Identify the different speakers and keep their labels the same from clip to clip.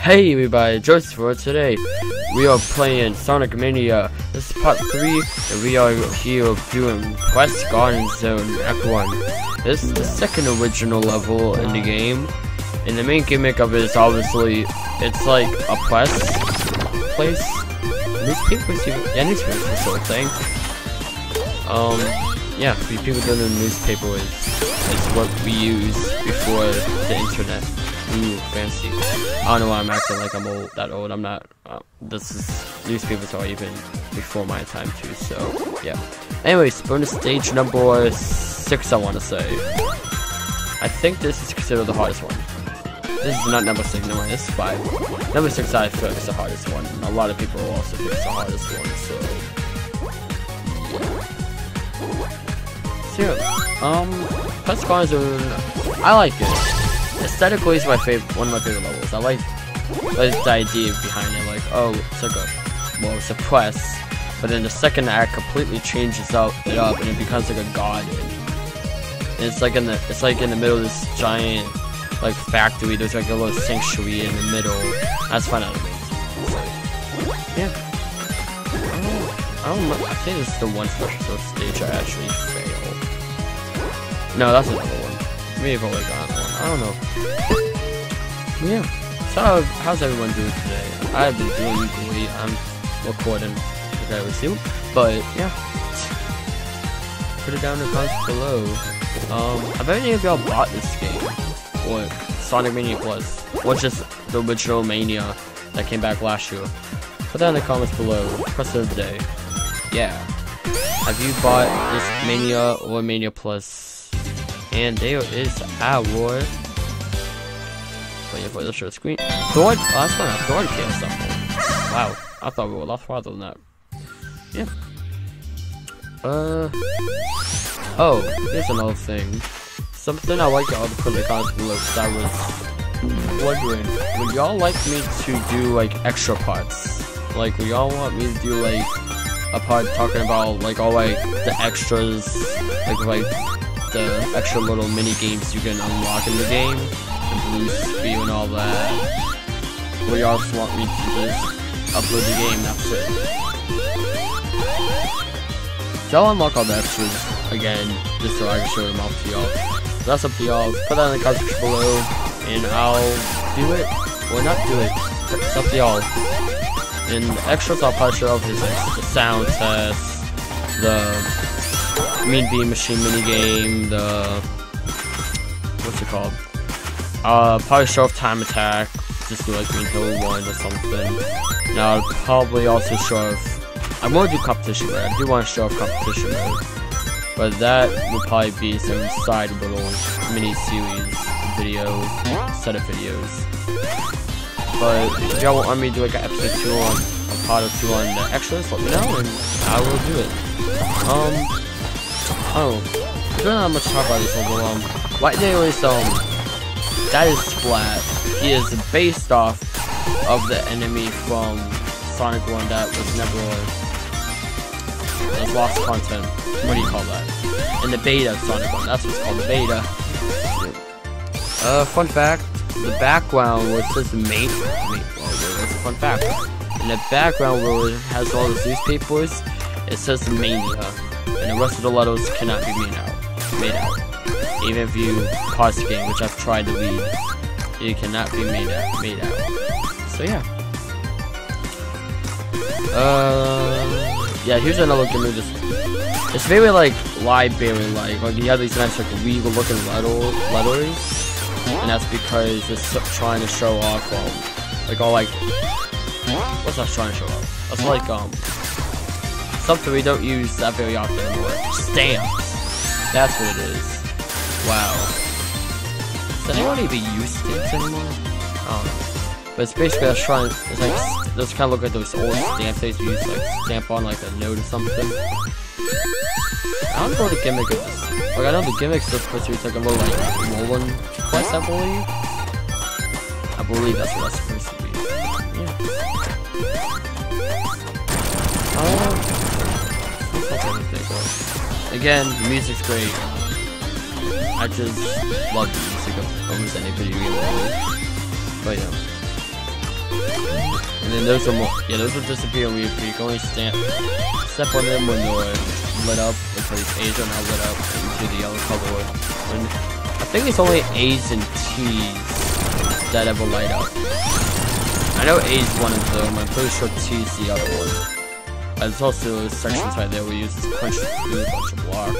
Speaker 1: Hey everybody, Joseph for today. We are playing Sonic Mania. This is part 3, and we are here doing Press Garden Zone Act 1. This is the second original level in the game, and the main gimmick of it is obviously, it's like a quest place. Newspapers, yeah, newspapers, this of thing. Um, yeah, we people doing the newspaper is, is what we use before the internet. Ooh, fancy. I don't know why I'm acting like I'm old, that old. I'm not. Uh, this is newspapers are even before my time too. So yeah. Anyways, bonus stage number six. I want to say. I think this is considered the hardest one. This is not number six. Number this is five. Number six I feel like is the hardest one. A lot of people also think it's the hardest one. So. So yeah. Um, Pest Zone. I like it aesthetically is my favorite, one of my favorite levels. I like, the idea behind it. Like, oh, it's like a, well, it's a quest, but then the second act completely changes out it up, and it becomes like a god. And it's like in the, it's like in the middle of this giant, like factory. There's like a little sanctuary in the middle. That's fun out of me. Yeah. I don't, I think this is the one special stage I actually failed. No, that's another one. Maybe I've only gotten one. I don't know. Yeah. So, how's everyone doing today? I've been doing great. I'm recording as I was But, yeah. Put it down in the comments below. Um, have any of y'all bought this game? Or Sonic Mania Plus? Or just the original Mania that came back last year? Put that in the comments below. Question of the day. Yeah. Have you bought this Mania or Mania Plus? And there is our waiting for the show screen. Thor, oh, that's fine. Thor killed something. Wow, I thought we were a lot farther than that. Yeah. Uh. Oh, here's another thing. Something I like y'all to put in the comments below because I was wondering, would y'all like me to do like extra parts? Like, would y'all want me to do like a part talking about like all like the extras, like like the extra little mini games you can unlock in the game, blue speed and all that. Or you also want me to just upload the game, that's it. So I'll unlock all the extras again, just so I can show them off to y'all. That's up to y'all. Put that in the comments below, and I'll do it, or not do it. It's up to y'all. And the extras I'll probably show off is like the sound test, the Mean Bean Machine mini game, the what's it called? Uh, probably show off Time Attack, just do like Green Hill one or something. Now I'll probably also show off. I'm gonna do competition mode. I do want to show off competition mode, but that will probably be some side little mini series video set of videos. But if y'all want me to do like an episode two on a part of two on the extras, let me know and I will do it. Um, Oh, I don't have much to talk about this level. Um, right now is um, that is Splat. He is based off of the enemy from Sonic 1 that was never was lost content. What do you call that? In the beta of Sonic 1. That's what's called the beta. Uh, fun fact: the background where it says mate, mate. Well, that's a fun fact. In the background where it has all the newspapers, it says Mania and the rest of the letters cannot be made out. Made out. Even if you pause the game, which I've tried to read, it cannot be made out. Made out. So yeah. Uh, yeah. Here's another gimmick. Just it's very like library like. Like you have these nice like regal looking letter letters, and that's because it's trying to show off um like all like what's that trying to show off? It's like um Something we don't use that very often anymore. Stamps. That's what it is. Wow. Does anyone even use stamps anymore? I. But it's basically a shrine. It's like those kind of look like those old stamps they used to use, like stamp on like a note or something. I don't know the gimmick is. Like I know the gimmick's supposed to be like a little like rolling quest, I believe. I believe that's what that's supposed to be. Yeah. Um, Again, the music's great. I just love the music of almost any video game really. But yeah. And then those will, yeah, those will disappear when we, we can only stand, step on them when they're lit up, because A's are now lit up into the yellow color. When, I think it's only A's and T's that ever light up. I know A's one of them, I'm pretty sure T's the other one. There's also sections right there where you just punch through a bunch of blocks.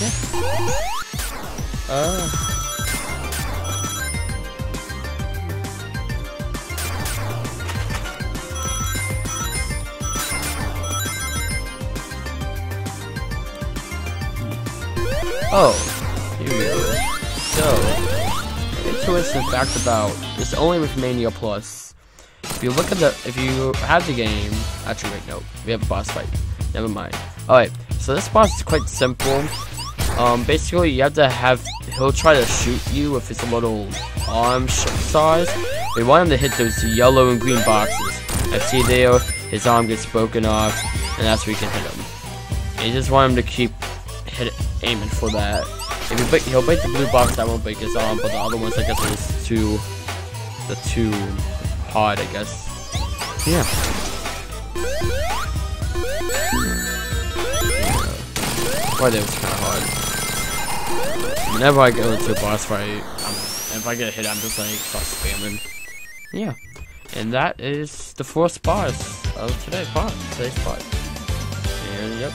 Speaker 1: Yeah. Uh. Oh, here we go. So, interesting fact about this only with Mania Plus. If you look at the, if you have the game, actually wait, no, we have a boss fight. Never mind. Alright, so this boss is quite simple. Um, basically you have to have, he'll try to shoot you with his little arm size. We want him to hit those yellow and green boxes. I see there, his arm gets broken off, and that's where you can hit him. And you just want him to keep hit aiming for that. If he break, he'll break the blue box, that won't break his arm, but the other ones, I guess, is too, the too hard, I guess. Yeah. Why that was kind of hard. Whenever I go into a boss fight, I'm, if I get hit, I'm just like start spamming. Yeah. And that is the fourth boss of today's part. Today's part. And yep.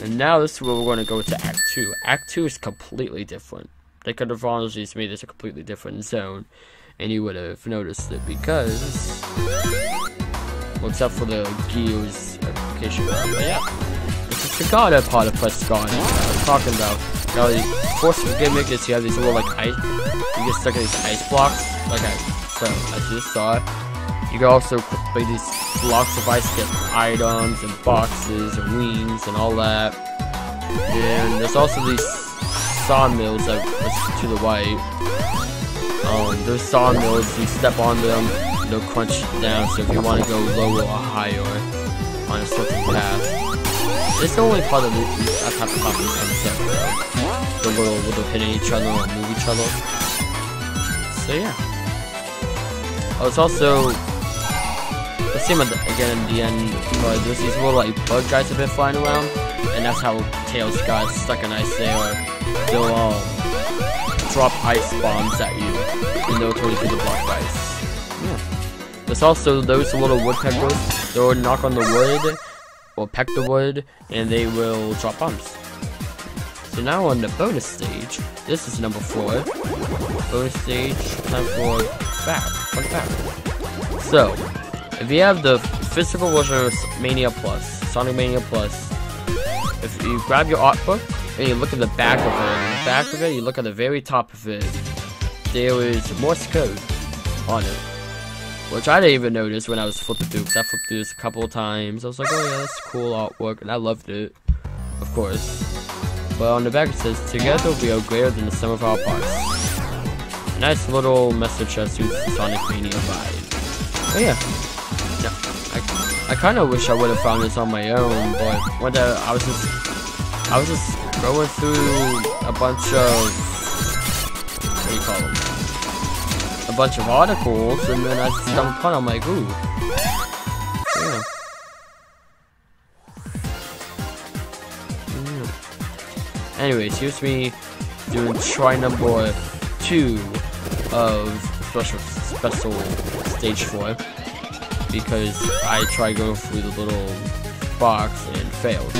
Speaker 1: And now this is where we're going to go to Act 2. Act 2 is completely different. They could have honestly made this a completely different zone. And you would have noticed it because... Well, except for the Gears application. But yeah. Is the God part of Press God I was talking about. Now the force of gimmick is you have these little like ice you get stuck in these ice blocks. like Okay, so as you just saw you can also play these blocks of ice get items and boxes and wings and all that. And there's also these sawmills that to the right. Um, those sawmills, you step on them, they'll crunch down. So if you want to go lower or higher on a certain path, It's the only part of the that type of coffee concept though. The little little hitting each other or move each other. So yeah. Oh, it's also the same again in the end, but there's these little like bug guys have been flying around, and that's how Tails got stuck in ice there. They'll um, drop ice bombs at you, and do the block ice. Yeah. There's also those little woodpeckers. They'll knock on the wood, or peck the wood, and they will drop bombs. So now on the bonus stage, this is number four. Bonus stage, time for back, fun back. So, if you have the physical version of Mania Plus, Sonic Mania Plus, if you grab your art book and you look at the back of it, in the back of it, you look at the very top of it, there is Morse code on it. Which I didn't even notice when I was flipping through, because I flipped through this a couple of times. I was like, oh yeah, that's cool artwork, and I loved it, of course. But on the back it says, together we are greater than the sum of our parts. Nice little message that suits Sonic Mania vibe. Oh yeah. I kind of wish I would have found this on my own, but day I was just, I was just going through a bunch of, A bunch of articles, and then I stumbled upon. I'm like, ooh, yeah. Mm. Anyways, here's me doing try number two of special special stage four because I tried going through the little box and failed.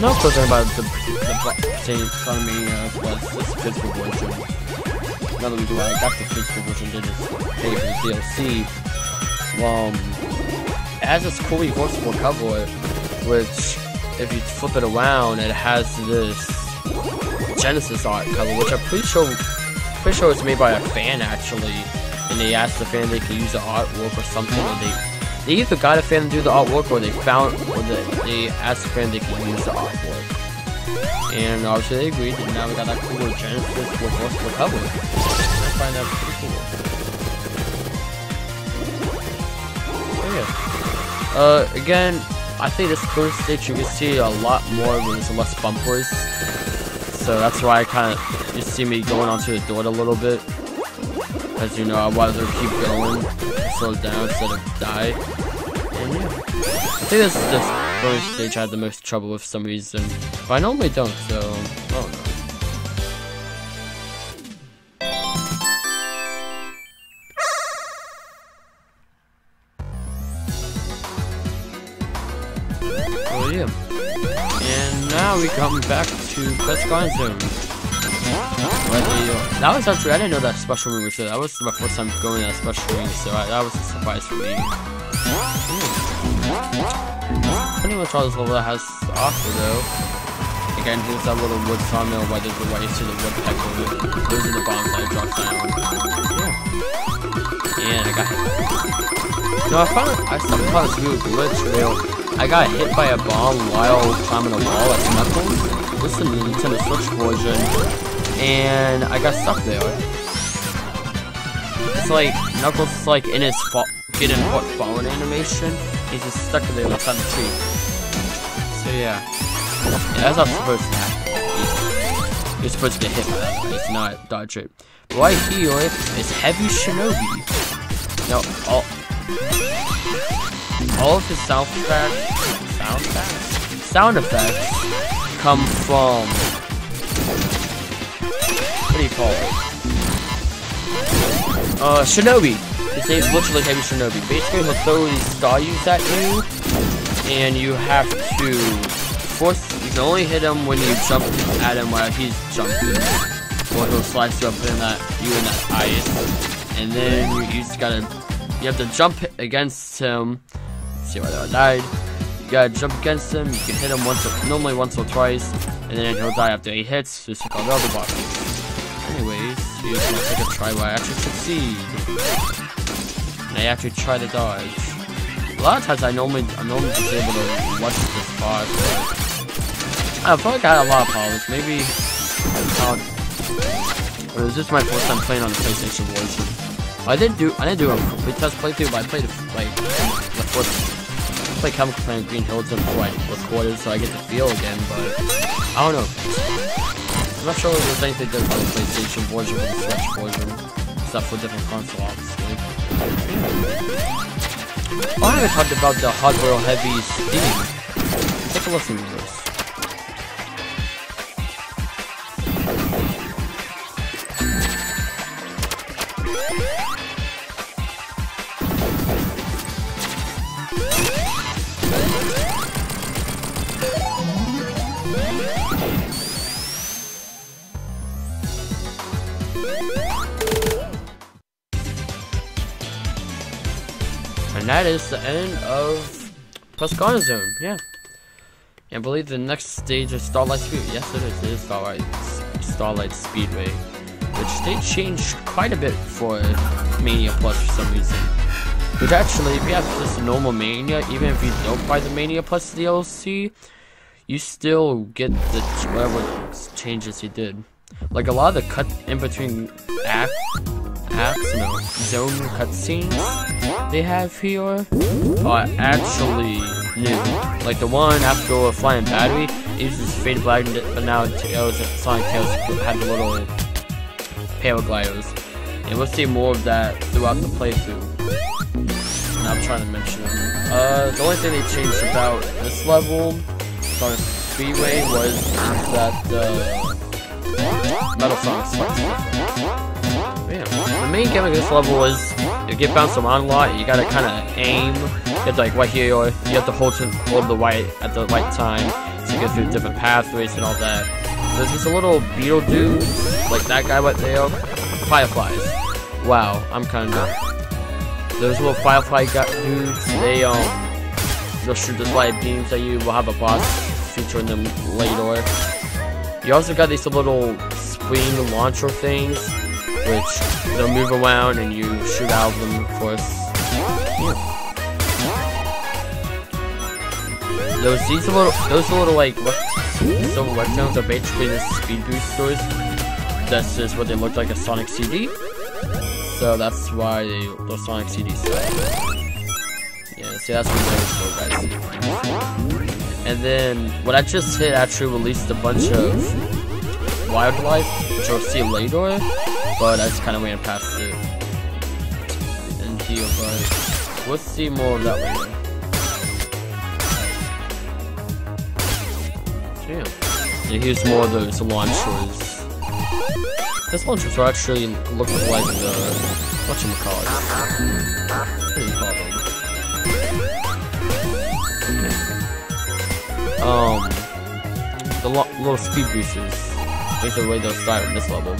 Speaker 1: No question about the, the economy uh, plus this physical version. Another reason why I got the physical version did is pay for the DLC. Um, it has this cool reversible cover, which if you flip it around, it has this Genesis art cover, which I'm pretty sure, pretty sure it's made by a fan actually. And they asked the fan they could use the artwork or something, or they they either got a fan to do the artwork, or they found, or they, they asked the fan they could use the artwork. And obviously they agreed, and now we got that cool Genesis reversible cover. I find that pretty cool. So yeah. Uh, again, I think this first stage you can see a lot more when there's less bumpers So that's why I kind of, you see me going onto the door a little bit. As you know, I'd rather keep going, slow down instead of die. And yeah. I think this is the first stage I had the most trouble with some reason. But I normally don't, so, I don't. Oh yeah. And now we come back to Press Garden Zone. That was actually, I didn't know that special room was there. That was my first time going to that special room, so I, that was a surprise for me. Pretty much all this level has to offer though. Again, here's that little wood sawmill where there's the way to the woodpecker. Those are the bombs I dropped down. Yeah. And I got hit. No, I found I upon this weird glitch where I got hit by a bomb while climbing a wall at Knuckles. This is the Nintendo Switch version. And I got stuck there. It's like Knuckles is like in his fall getting hot falling animation. He's just stuck there inside the tree. So yeah. yeah that's not supposed to happen. You're supposed to get hit by that. It's not dodge it. Right here is Heavy Shinobi. Now all all of his sound effects sound effects sound effects come from what you call it? Uh Shinobi. His name's literally Heavy Shinobi. Basically he'll throw these stars at you and you have to force you can only hit him when you jump at him while he's jumping. Or he'll slice you up in that you in that ice. And then you, you just gotta you have to jump against him see why I died. You gotta jump against him, you can hit him once or, normally once or twice, and then he'll die after 8 hits, just like all the other bosses. Anyways, here's gonna a try where I actually succeed. And I actually try to dodge. A lot of times I normally I'm normally just able to watch this boss, but I feel like I had a lot of problems. Maybe uh, it was just my first time playing on the PlayStation version. I didn't do I didn't do a complete test playthrough, but I played like the first play Chemical Plant Green Hills before I recorded so I get the feel again, but I don't know. I'm not sure if there's anything different about the PlayStation version or the Switch version, except for different console, obviously. I haven't talked about the hardware heavy Steam. Take a listen to this. And that is the end of Pascana Zone, yeah. I believe the next stage is Starlight Speedway. Yes, it is. It is Starlight, Starlight Speedway. Which they changed quite a bit for Mania Plus for some reason. Which actually, if you have just normal Mania, even if you don't buy the Mania Plus DLC, you still get the whatever changes he did. Like a lot of the cut in between act, acts, no, zone cutscenes they have here are actually new. Like the one after a flying battery uses faded black, but now Tails, Sonic Tails have the little paragliders. And we'll see more of that throughout the playthrough. And I'm trying to mention. Uh, the only thing they changed about this level, Sonic Speedway, was that the Metal Sonic The main gimmick of this level is you get bounced around a lot, you gotta kinda aim. You have to like right here, you have to hold to hold the right at the right time to get through different pathways and all that. There's a little beetle dude, like that guy right there. Fireflies. Wow, I'm kinda Those little firefly dudes, they um they'll shoot the light beams at you. We'll have a boss featuring them later. You also got these little spring launcher things, which they'll move around and you shoot out of them, of course. Those these little those little like silver rectangles are basically the speed boosters. That's just what they look like a Sonic CD. So that's why they the Sonic CD Yeah, see that's what those guys. And then what I just hit actually released a bunch of wildlife, which we'll see later, but I just kind of ran past it in here, but we'll see more of that later. Damn. And here's more of those launchers. This launchers are actually look like the whatchamacallit. What do? Um the little speed boosters. Makes the way they'll start in this level.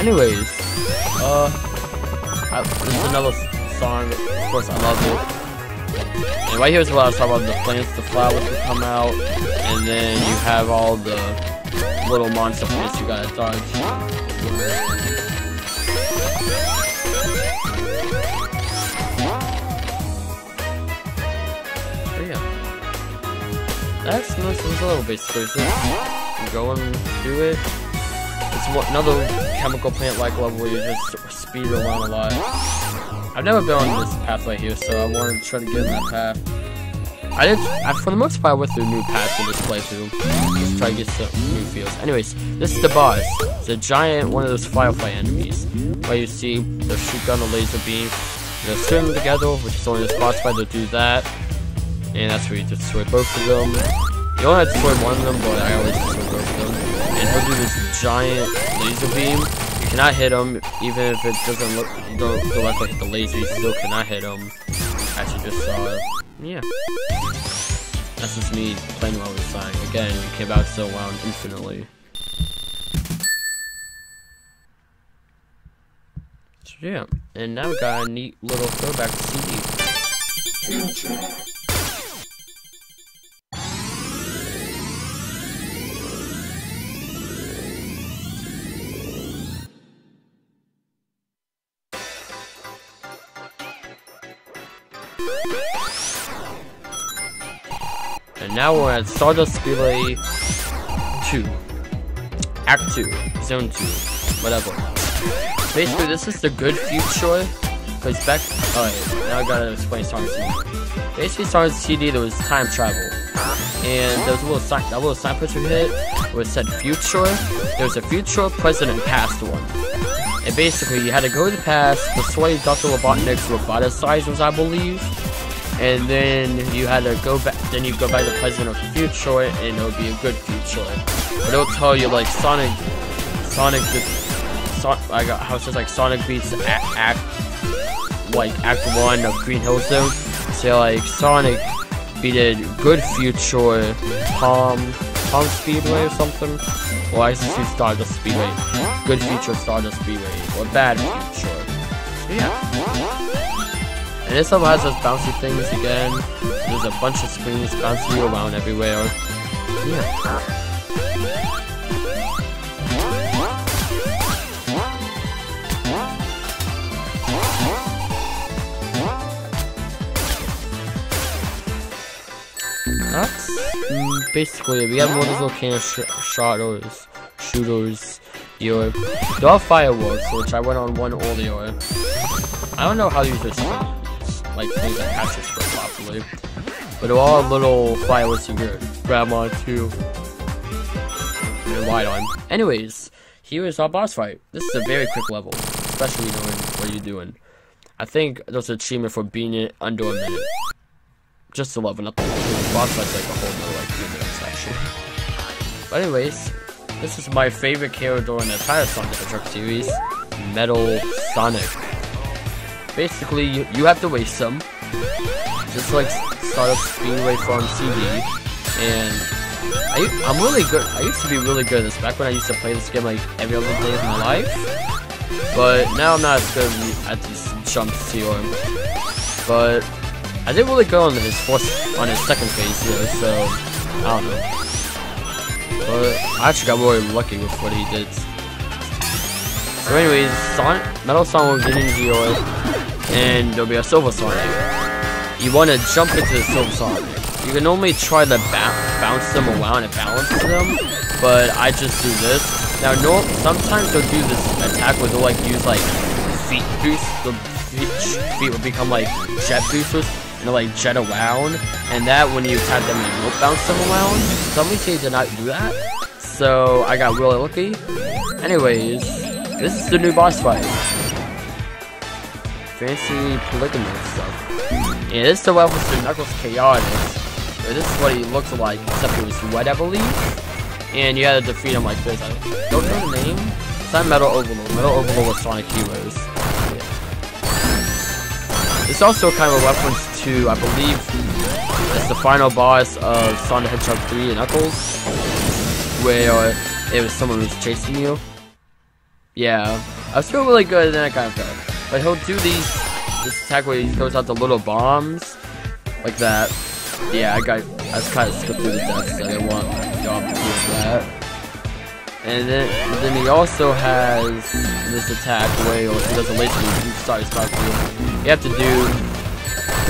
Speaker 1: Anyways, uh, I, this is another song. Of course, I love it. And right here is where I was talking about the plants, the flowers will come out, and then you have all the little monster plants you gotta dodge. That's nice and little basically. So you go and do it. It's what another chemical plant like level where you just speed around a lot. I've never been on this pathway here, so I wanted to try to get in that path. I did, I, for the most part, I went through new paths in this playthrough. Just try to get some new fields. Anyways, this is the boss. It's a giant, one of those firefly enemies. Where you see the shoot gun, the laser beam. They're swimming together, which is only this boss fight to do that. And that's where you destroy both of them. You only have to destroy one of them, but I always destroy both of them. And he'll do this giant laser beam. You cannot hit him, even if it doesn't look don't directly hit the laser, you still cannot hit him. As you just saw. It. Yeah. That's just me playing while we're flying. Again, you can bounce so around infinitely. So yeah, and now we got a neat little throwback CD. And now we're at Stardust Speedway 2. Act 2. Zone 2. Whatever. Basically, this is the good future. Because back... Oh, Alright, now I gotta explain Stardust CD. Basically, Stardust CD, there was time travel. And there was a little sign, that little sign picture hit where it said future. There was a future, present, and past one. And basically, you had to go to the past, persuade Dr. Robotnik's roboticizers, I believe, and then you had to go back. Then you go back to the present of the future, and it'll be a good future. But it'll tell you like Sonic, Sonic, the, Son, I got how it says like Sonic beats act, act like Act One of Green Hill Zone. So like Sonic beat a good future Palm Palm Speedway or something. Well, I see Stardust Speedway. Good future Stardust Speedway or bad future. So yeah. And this level has those bouncy things again. There's a bunch of screens bouncing around everywhere. Yeah. That's mm, basically it. We have more of those cannon sh shooters, shooters here. There are fireworks, which I went on one earlier. I don't know how to use this like things that catch your foot properly. But they're all little fireworks you can grab too. And ride on. Anyways, here is our boss fight. This is a very quick level, especially knowing what you're doing. I think there's an achievement for being it under a minute. Just to level up the boss fight's like a whole nother like few actually. But anyways, this is my favorite character in the entire Sonic the Hedgehog series, Metal Sonic basically you, you have to waste some. Just like Stardust Speedway from CD. And I, I'm really good. I used to be really good at this back when I used to play this game like every other day of my life. But now I'm not as good at these jumps here. But I didn't really good on his first, on his second phase so I don't know. But I actually got really lucky with what he did. So anyways, Sonic, Metal Sonic will get in here and there'll be a Silver Sonic. You want to jump into the Silver Sonic. You can normally try to bounce them around and balance them, but I just do this. Now, no, sometimes they'll do this attack where they'll like use like feet boost. The feet will become like jet boosters and they'll like jet around. And that when you attack them, you will bounce them around. Some say did not do that. So I got really lucky. Anyways, this is the new boss fight. Fancy polygamous stuff. Yeah, this is the level for Knuckles Chaotix. This is what he looks like, except he was wet, I believe. And you had to defeat him like this. I don't know the name. It's not Metal Overlord. Metal Overlord was Sonic Heroes. It's also kind of a reference to, I believe, it's the final boss of Sonic Hedgehog 3 and Knuckles, where uh, it was someone who's chasing you. Yeah, I was feeling really good and then I kind of fell. But he'll do these, this attack where he throws out the little bombs, like that. Yeah, I got, I kind of skipped through the deaths, I didn't want Dom to do that. And then, then he also has this attack where he does a laser beam. Sorry, start You have to do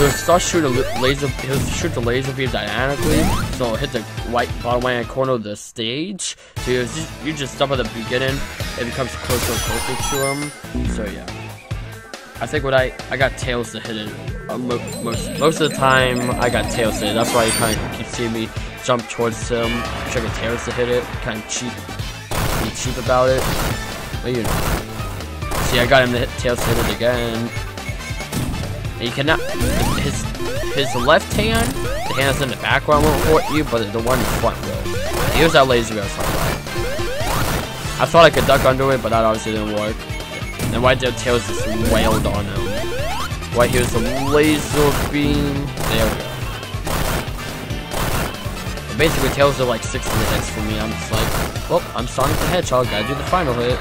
Speaker 1: He'll start shooting a laser. He'll shoot the laser beam dynamically, so hit the white bottom right corner of the stage. So you just, you just stop at the beginning. It becomes closer and closer to him. So yeah, I think what I I got tails to hit it. Uh, most most of the time I got tails to hit. That's why you kind of keep seeing me jump towards him, try to tails to hit it. Kind of cheap, be cheap about it. But you know. See, I got him to hit tails to hit it again. And you cannot, his his left hand, the hand that's in the background won't hurt you, but the one in front will. Here's that laser was. I thought I could duck under it, but that obviously didn't work. And White Dead Tails just wailed on him. Right here's the laser beam. There we go. But basically, Tails are like 60 hits for me. I'm just like, well, I'm Sonic the Hedgehog. Gotta do the final hit.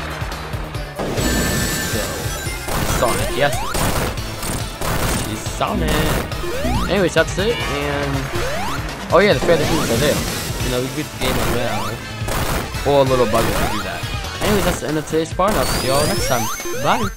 Speaker 1: So, Sonic, yes. Sonic. Anyways, that's it, and... Oh yeah, the Feather Keys are there. You know, we beat the game on now. Or a little bug if do that. Anyways, that's the end of today's part. I'll see y'all next time. Bye!